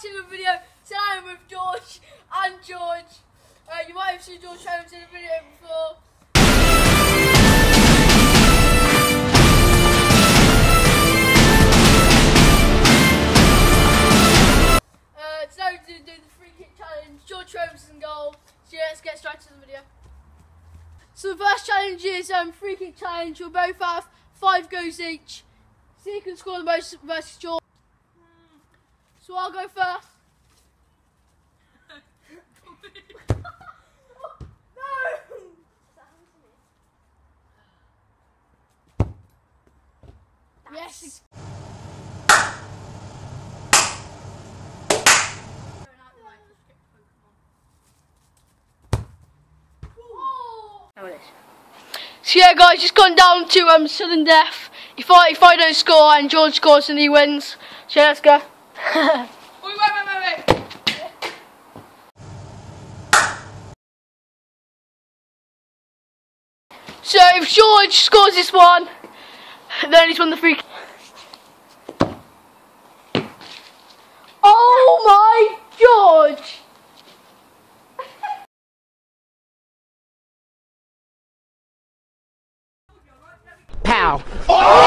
to the video. Today I'm with George and George. Uh, you might have seen George Holmes in the video before. Uh, today we're doing the free kick challenge. George Holmes in goal. So yeah, let's get straight to the video. So the first challenge is um, free kick challenge. We'll both have five goes each. See who can score the most versus George. So I'll go first. Yes. So yeah, guys, just gone down to um sudden death. If I if I don't score and George scores, and he wins. So yeah, let's go. Wait, wait, wait, wait, wait. So if George scores this one, then he's won the free. Oh my George! Pow. Oh!